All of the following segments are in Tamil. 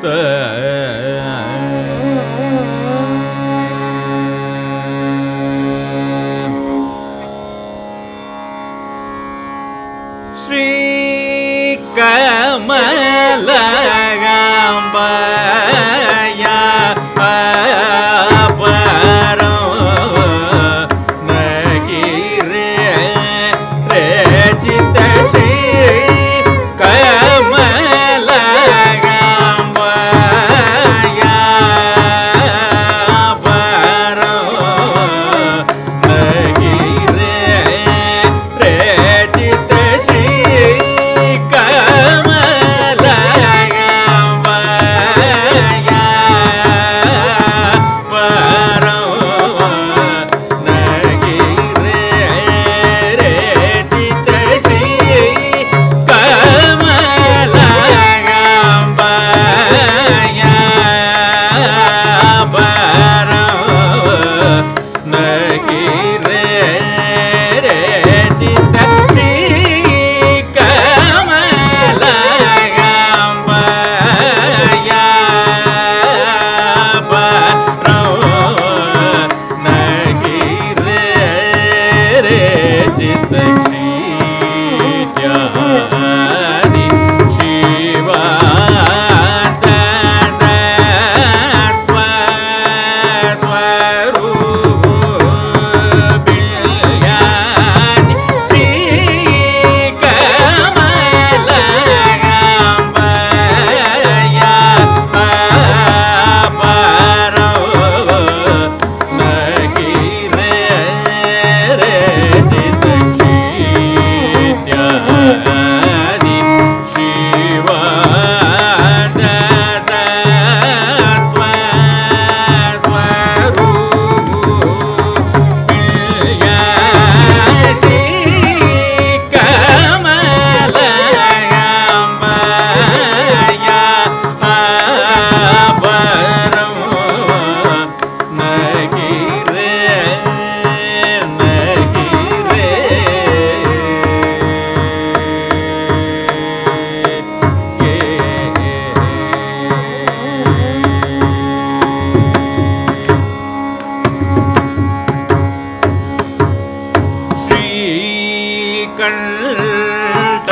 对 கண்ட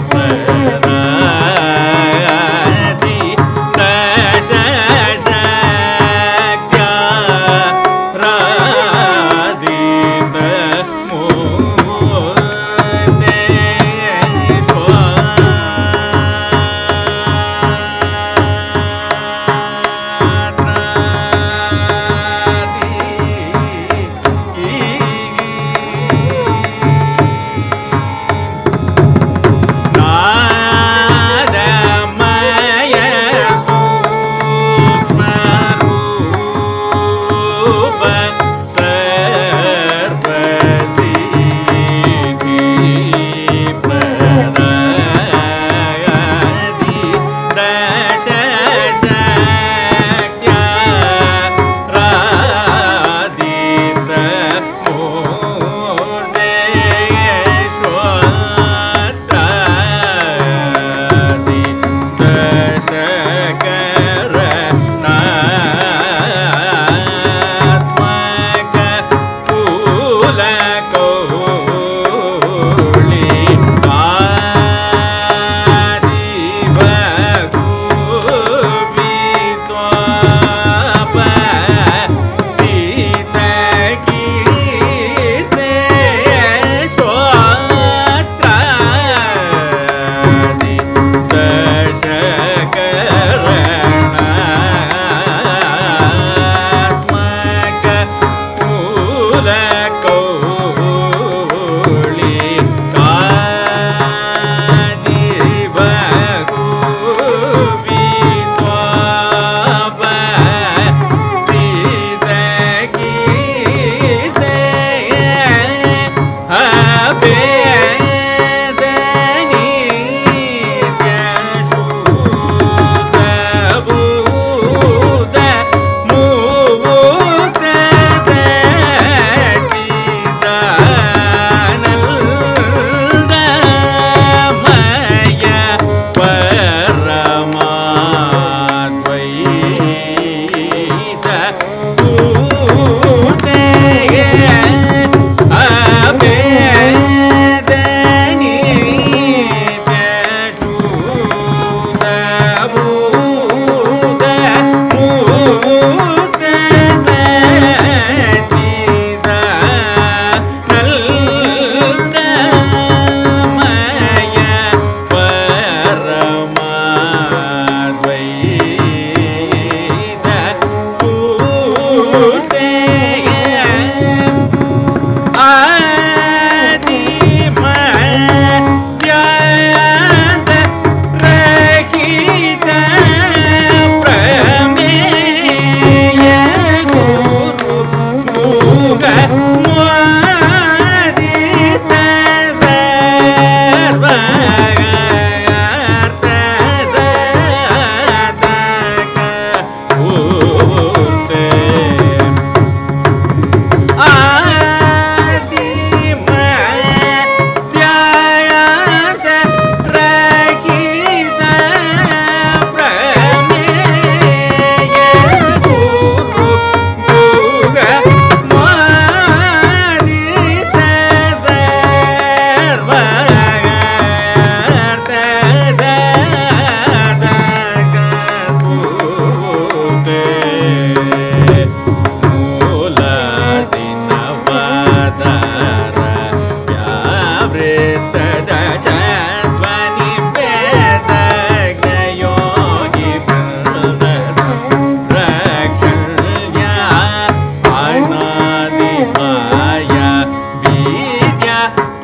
Amen.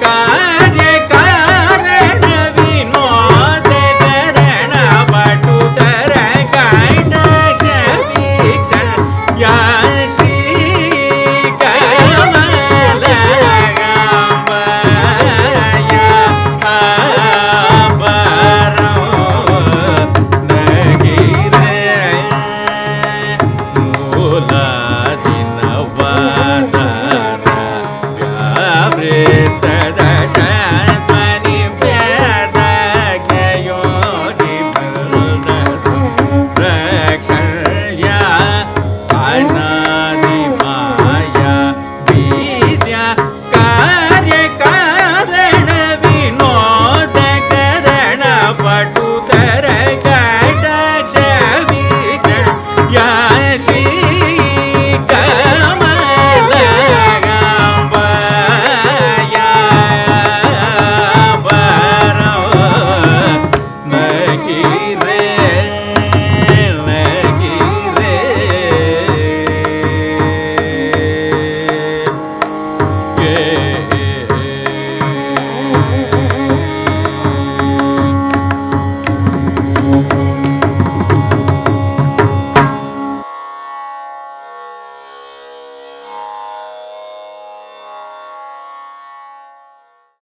干。